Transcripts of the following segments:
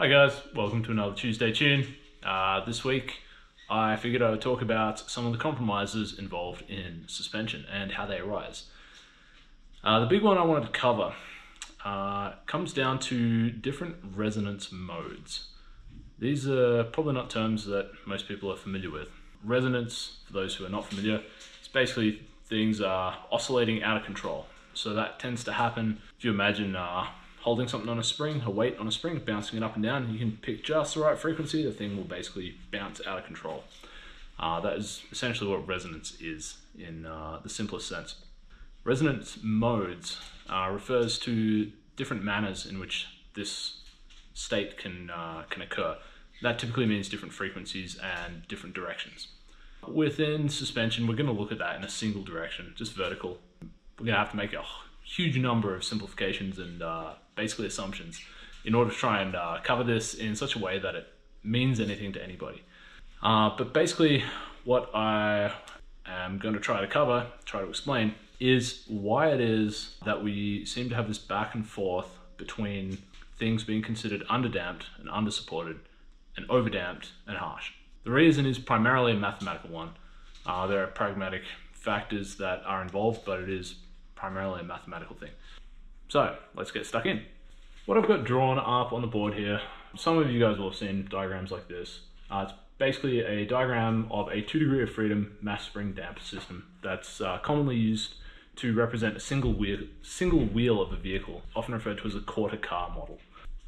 Hi guys, welcome to another Tuesday tune. Uh, this week I figured I would talk about some of the compromises involved in suspension and how they arise. Uh, the big one I wanted to cover uh, comes down to different resonance modes. These are probably not terms that most people are familiar with. Resonance, for those who are not familiar, it's basically things are oscillating out of control. So that tends to happen if you imagine uh, holding something on a spring, a weight on a spring, bouncing it up and down. You can pick just the right frequency, the thing will basically bounce out of control. Uh, that is essentially what resonance is in uh, the simplest sense. Resonance modes uh, refers to different manners in which this state can, uh, can occur. That typically means different frequencies and different directions. Within suspension, we're going to look at that in a single direction, just vertical. We're going to have to make a huge number of simplifications and uh, basically assumptions in order to try and uh, cover this in such a way that it means anything to anybody. Uh, but basically, what I am going to try to cover, try to explain, is why it is that we seem to have this back and forth between things being considered underdamped and undersupported and overdamped and harsh. The reason is primarily a mathematical one. Uh, there are pragmatic factors that are involved, but it is primarily a mathematical thing. So let's get stuck in. What I've got drawn up on the board here, some of you guys will have seen diagrams like this. Uh, it's basically a diagram of a two degree of freedom mass spring damper system that's uh, commonly used to represent a single wheel, single wheel of a vehicle, often referred to as a quarter car model.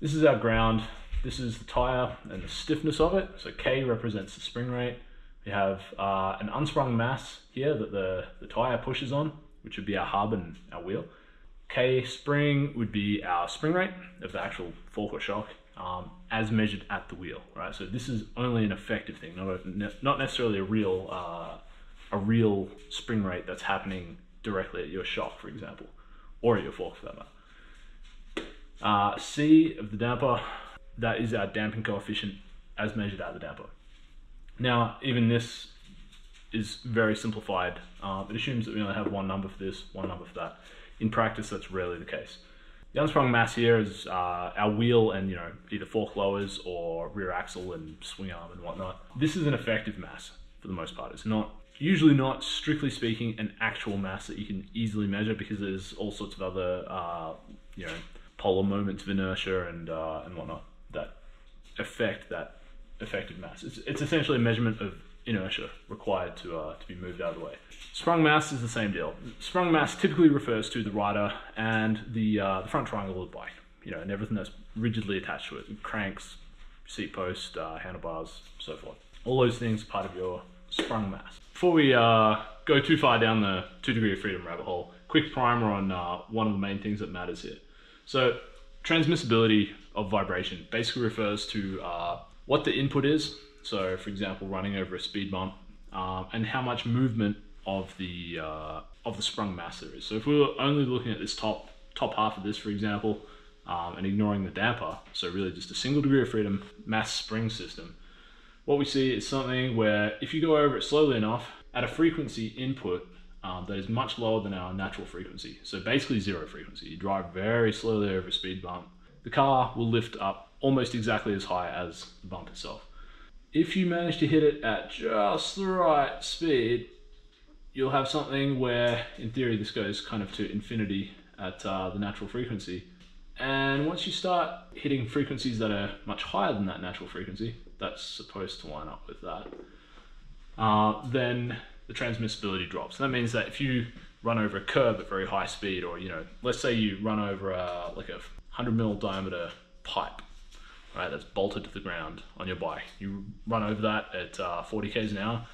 This is our ground. This is the tire and the stiffness of it. So K represents the spring rate. We have uh, an unsprung mass here that the, the tire pushes on, which would be our hub and our wheel. K spring would be our spring rate of the actual fork or shock um, as measured at the wheel, right? So this is only an effective thing, not a, not necessarily a real uh, a real spring rate that's happening directly at your shock, for example, or at your fork for that matter. Uh, C of the damper, that is our damping coefficient as measured at the damper. Now, even this is very simplified. Uh, it assumes that we only have one number for this, one number for that. In practice, that's rarely the case. The unsprung mass here is uh, our wheel and you know either fork lowers or rear axle and swing arm and whatnot. This is an effective mass for the most part. It's not usually not strictly speaking an actual mass that you can easily measure because there's all sorts of other uh, you know polar moments of inertia and uh, and whatnot that affect that effective mass. It's, it's essentially a measurement of inertia required to, uh, to be moved out of the way. Sprung mass is the same deal. Sprung mass typically refers to the rider and the, uh, the front triangle of the bike, you know, and everything that's rigidly attached to it, cranks, seat post, uh, handlebars, so forth. All those things are part of your sprung mass. Before we uh, go too far down the two degree of freedom rabbit hole, quick primer on uh, one of the main things that matters here. So transmissibility of vibration basically refers to uh, what the input is, so, for example, running over a speed bump, um, and how much movement of the uh, of the sprung mass there is. So, if we were only looking at this top top half of this, for example, um, and ignoring the damper, so really just a single degree of freedom mass spring system, what we see is something where if you go over it slowly enough at a frequency input um, that is much lower than our natural frequency, so basically zero frequency, you drive very slowly over a speed bump, the car will lift up almost exactly as high as the bump itself if you manage to hit it at just the right speed, you'll have something where, in theory, this goes kind of to infinity at uh, the natural frequency. And once you start hitting frequencies that are much higher than that natural frequency, that's supposed to line up with that, uh, then the transmissibility drops. And that means that if you run over a curb at very high speed, or you know, let's say you run over a, like a 100 mil diameter pipe, right, that's bolted to the ground on your bike. You run over that at uh, 40 k's an hour.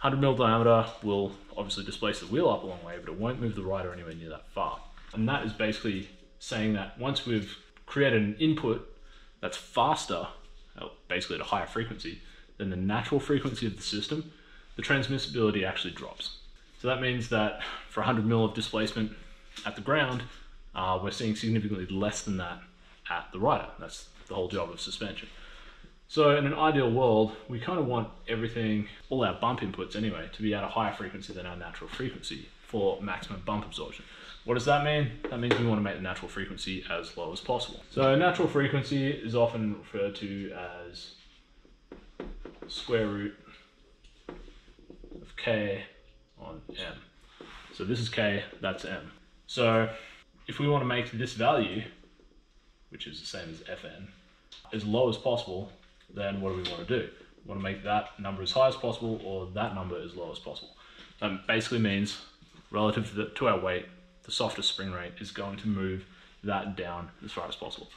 100 mil diameter will obviously displace the wheel up a long way, but it won't move the rider anywhere near that far. And that is basically saying that once we've created an input that's faster, uh, basically at a higher frequency, than the natural frequency of the system, the transmissibility actually drops. So that means that for 100 mil of displacement at the ground, uh, we're seeing significantly less than that at the rider. That's the whole job of suspension. So in an ideal world, we kind of want everything, all our bump inputs anyway, to be at a higher frequency than our natural frequency for maximum bump absorption. What does that mean? That means we want to make the natural frequency as low as possible. So natural frequency is often referred to as square root of k on m. So this is k, that's m. So if we want to make this value, which is the same as fn, as low as possible, then what do we want to do? We want to make that number as high as possible or that number as low as possible. That basically means relative to, the, to our weight, the softest spring rate is going to move that down as far as possible.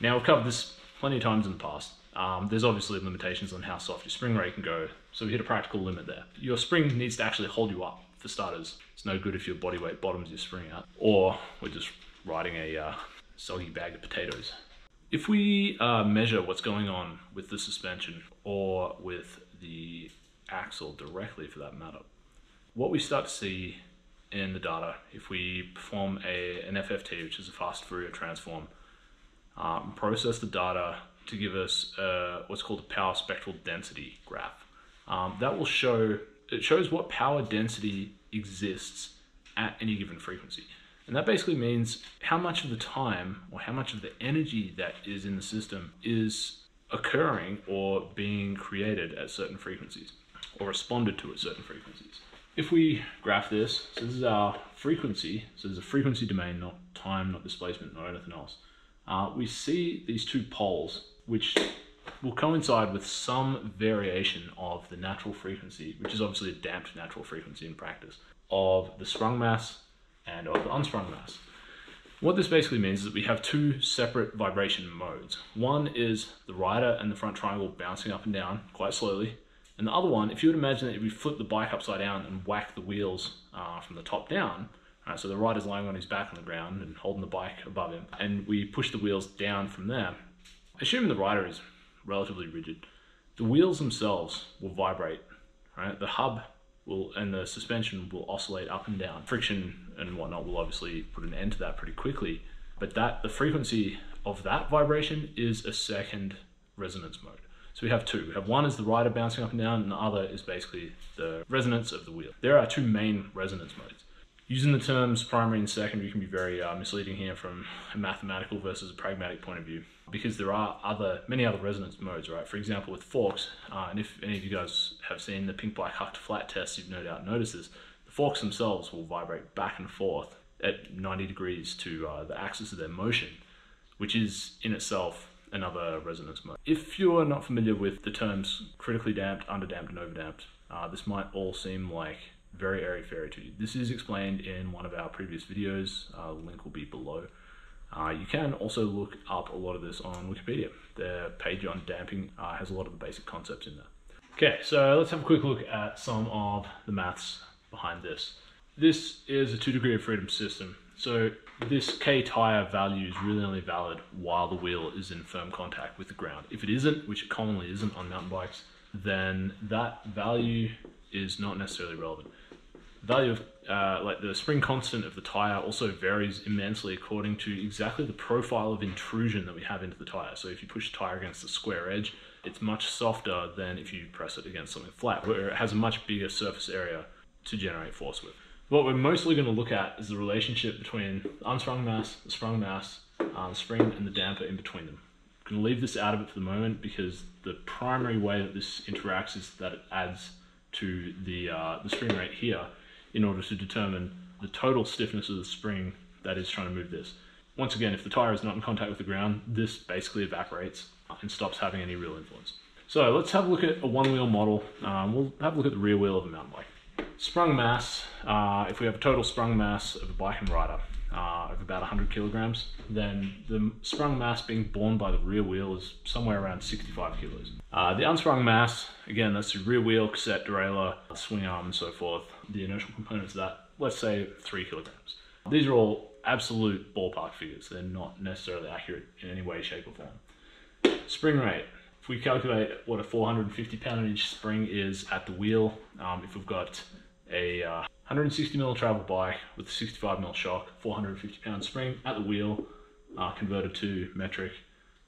Now we've covered this plenty of times in the past. Um, there's obviously limitations on how soft your spring rate can go, so we hit a practical limit there. Your spring needs to actually hold you up, for starters. It's no good if your body weight bottoms your spring out, or we're just riding a uh, soggy bag of potatoes. If we uh, measure what's going on with the suspension or with the axle directly for that matter, what we start to see in the data, if we perform a, an FFT, which is a fast Fourier transform, um, process the data to give us uh, what's called a power spectral density graph. Um, that will show, it shows what power density exists at any given frequency. And that basically means how much of the time or how much of the energy that is in the system is occurring or being created at certain frequencies or responded to at certain frequencies. If we graph this, so this is our frequency, so there's a frequency domain, not time, not displacement, not anything else. Uh, we see these two poles, which will coincide with some variation of the natural frequency, which is obviously a damped natural frequency in practice, of the sprung mass and of the unsprung mass. What this basically means is that we have two separate vibration modes. One is the rider and the front triangle bouncing up and down quite slowly, and the other one, if you would imagine that if we flip the bike upside down and whack the wheels uh, from the top down, right, so the rider's lying on his back on the ground and holding the bike above him, and we push the wheels down from there, assuming the rider is relatively rigid, the wheels themselves will vibrate, right? The hub will and the suspension will oscillate up and down. Friction and whatnot will obviously put an end to that pretty quickly, but that the frequency of that vibration is a second resonance mode. So we have two. We have one is the rider bouncing up and down, and the other is basically the resonance of the wheel. There are two main resonance modes. Using the terms primary and secondary can be very uh, misleading here from a mathematical versus a pragmatic point of view because there are other many other resonance modes, right? For example, with forks, uh, and if any of you guys have seen the Pinkbike Huck to flat test, you've no doubt noticed this. The forks themselves will vibrate back and forth at 90 degrees to uh, the axis of their motion, which is in itself another resonance mode. If you're not familiar with the terms critically damped, underdamped, and overdamped, uh, this might all seem like very airy fairy to you. This is explained in one of our previous videos, uh, link will be below. Uh, you can also look up a lot of this on Wikipedia. The page on damping uh, has a lot of the basic concepts in there. Okay, so let's have a quick look at some of the maths behind this. This is a two degree of freedom system. So this K tire value is really only valid while the wheel is in firm contact with the ground. If it isn't, which it commonly isn't on mountain bikes, then that value is not necessarily relevant. The value of uh, like the spring constant of the tire also varies immensely according to exactly the profile of intrusion that we have into the tire. So if you push the tire against a square edge, it's much softer than if you press it against something flat, where it has a much bigger surface area to generate force with. What we're mostly going to look at is the relationship between the unsprung mass, the sprung mass, the spring, and the damper in between them. I'm going to leave this out of it for the moment because the primary way that this interacts is that it adds to the, uh, the spring rate here in order to determine the total stiffness of the spring that is trying to move this. Once again, if the tire is not in contact with the ground, this basically evaporates and stops having any real influence. So let's have a look at a one wheel model. Um, we'll have a look at the rear wheel of a mountain bike. Sprung mass, uh, if we have a total sprung mass of a bike and rider uh, of about 100 kilograms, then the sprung mass being borne by the rear wheel is somewhere around 65 kilos. Uh, the unsprung mass, again, that's the rear wheel, cassette, derailleur, swing arm, and so forth. The inertial components of that, let's say three kilograms. These are all absolute ballpark figures. They're not necessarily accurate in any way, shape, or form. Spring rate. If we calculate what a 450 pound inch spring is at the wheel, um, if we've got a uh, 160 mil travel bike with a 65 mil shock, 450 pound spring at the wheel, uh, converted to metric.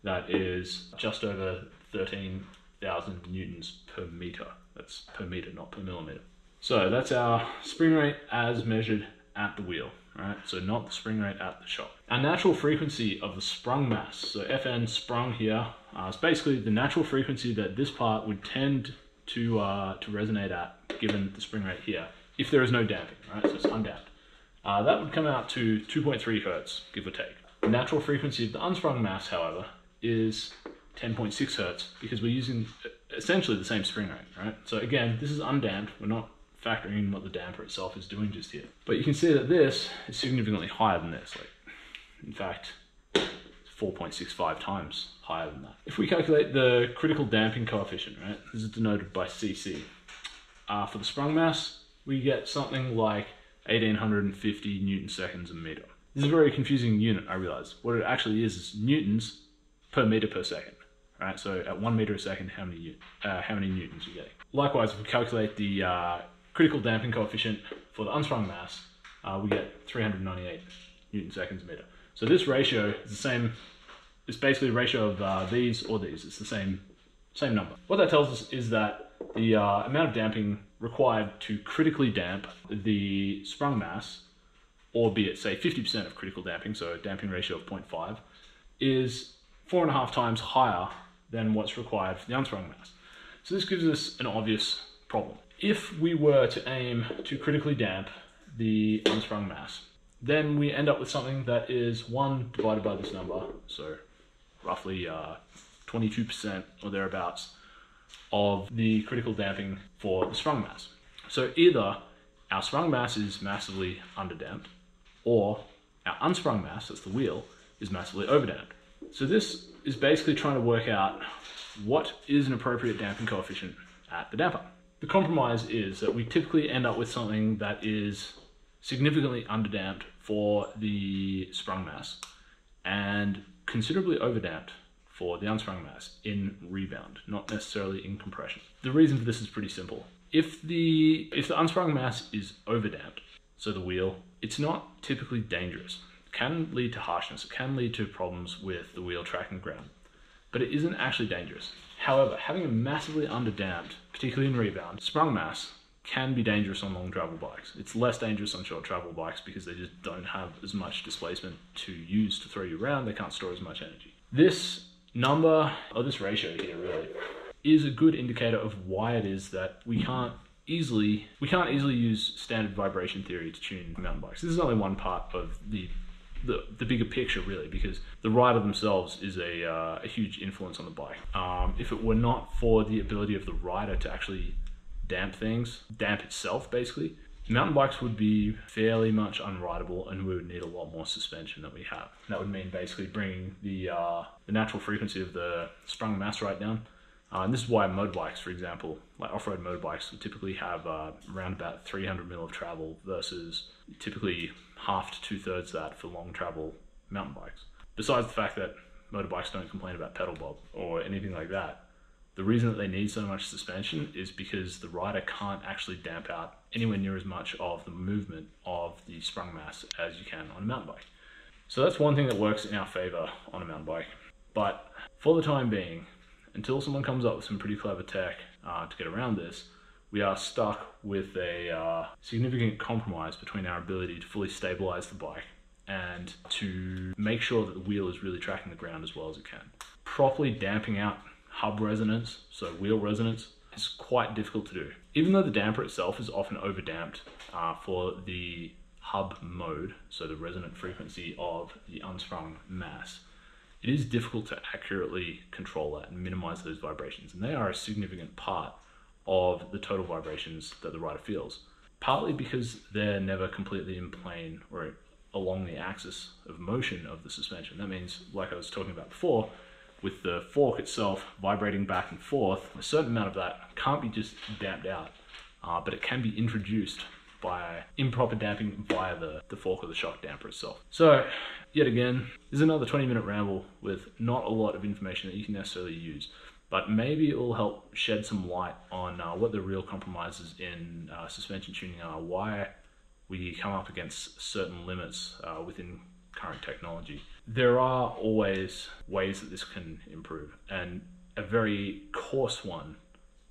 That is just over 13,000 newtons per meter. That's per meter, not per millimeter. So that's our spring rate as measured at the wheel, right? So not the spring rate at the shock. Our natural frequency of the sprung mass, so Fn sprung here, uh, is basically the natural frequency that this part would tend to, uh, to resonate at given the spring rate here, if there is no damping, right? So it's undamped. Uh, that would come out to 2.3 hertz, give or take. The natural frequency of the unsprung mass, however, is 10.6 hertz because we're using essentially the same spring rate, right? So again, this is undamped. We're not factoring in what the damper itself is doing just here. But you can see that this is significantly higher than this. Like, in fact, 4.65 times higher than that. If we calculate the critical damping coefficient, right, this is denoted by CC. Uh, for the sprung mass, we get something like 1850 newton seconds a meter. This is a very confusing unit, I realize. What it actually is is newtons per meter per second. Right, so at one meter a second, how many uh, how many newtons you getting? Likewise, if we calculate the uh, critical damping coefficient for the unsprung mass, uh, we get 398 newton seconds a meter. So this ratio is the same. It's basically a ratio of uh, these or these. It's the same same number. What that tells us is that the uh, amount of damping required to critically damp the sprung mass, albeit say 50% of critical damping, so a damping ratio of 0.5, is four and a half times higher than what's required for the unsprung mass. So this gives us an obvious problem. If we were to aim to critically damp the unsprung mass, then we end up with something that is 1 divided by this number, so roughly uh, 22% or thereabouts of the critical damping for the sprung mass. So either our sprung mass is massively underdamped, or our unsprung mass, that's the wheel, is massively overdamped. So this is basically trying to work out what is an appropriate damping coefficient at the damper. The compromise is that we typically end up with something that is significantly underdamped for the sprung mass and considerably overdamped for the unsprung mass in rebound, not necessarily in compression. The reason for this is pretty simple. If the if the unsprung mass is overdamped, so the wheel, it's not typically dangerous. It can lead to harshness, it can lead to problems with the wheel tracking ground, but it isn't actually dangerous. However, having a massively underdamped, particularly in rebound, sprung mass can be dangerous on long travel bikes. It's less dangerous on short travel bikes because they just don't have as much displacement to use to throw you around. They can't store as much energy. This number, or this ratio here really, is a good indicator of why it is that we can't easily we can't easily use standard vibration theory to tune mountain bikes. This is only one part of the the, the bigger picture really because the rider themselves is a, uh, a huge influence on the bike. Um, if it were not for the ability of the rider to actually damp things, damp itself basically, mountain bikes would be fairly much unrideable and we would need a lot more suspension than we have. That would mean basically bringing the, uh, the natural frequency of the sprung mass right down. Uh, and this is why motorbikes, for example, like off-road motorbikes, would typically have uh, around about 300 mil of travel versus typically half to two-thirds that for long travel mountain bikes. Besides the fact that motorbikes don't complain about pedal bob or anything like that, the reason that they need so much suspension is because the rider can't actually damp out anywhere near as much of the movement of the sprung mass as you can on a mountain bike. So that's one thing that works in our favor on a mountain bike. But for the time being, until someone comes up with some pretty clever tech uh, to get around this, we are stuck with a uh, significant compromise between our ability to fully stabilize the bike and to make sure that the wheel is really tracking the ground as well as it can. Properly damping out hub resonance, so wheel resonance, is quite difficult to do. Even though the damper itself is often overdamped uh, for the hub mode, so the resonant frequency of the unsprung mass, it is difficult to accurately control that and minimize those vibrations. And they are a significant part of the total vibrations that the rider feels. Partly because they're never completely in plane or along the axis of motion of the suspension. That means, like I was talking about before, with the fork itself vibrating back and forth, a certain amount of that can't be just damped out, uh, but it can be introduced by improper damping via the, the fork or the shock damper itself. So, yet again, this is another 20 minute ramble with not a lot of information that you can necessarily use, but maybe it will help shed some light on uh, what the real compromises in uh, suspension tuning are, why we come up against certain limits uh, within current technology. There are always ways that this can improve, and a very coarse one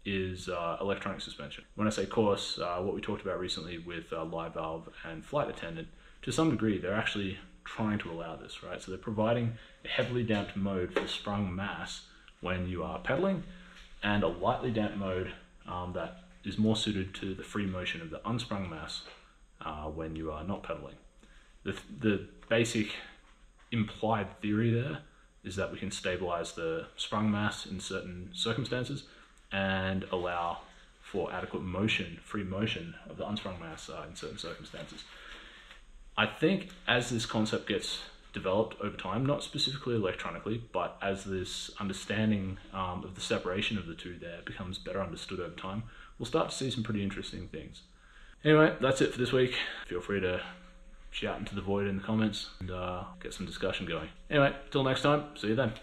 is uh, electronic suspension. When I say coarse, uh, what we talked about recently with uh, live valve and flight attendant, to some degree, they're actually trying to allow this, right? So they're providing a heavily damped mode for sprung mass when you are pedaling, and a lightly damped mode um, that is more suited to the free motion of the unsprung mass uh, when you are not pedaling. The, the basic implied theory there is that we can stabilize the sprung mass in certain circumstances and allow for adequate motion, free motion of the unsprung mass uh, in certain circumstances. I think as this concept gets developed over time, not specifically electronically, but as this understanding um, of the separation of the two there becomes better understood over time, we'll start to see some pretty interesting things. Anyway, that's it for this week. Feel free to shout into the void in the comments and uh, get some discussion going. Anyway, till next time, see you then.